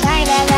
shine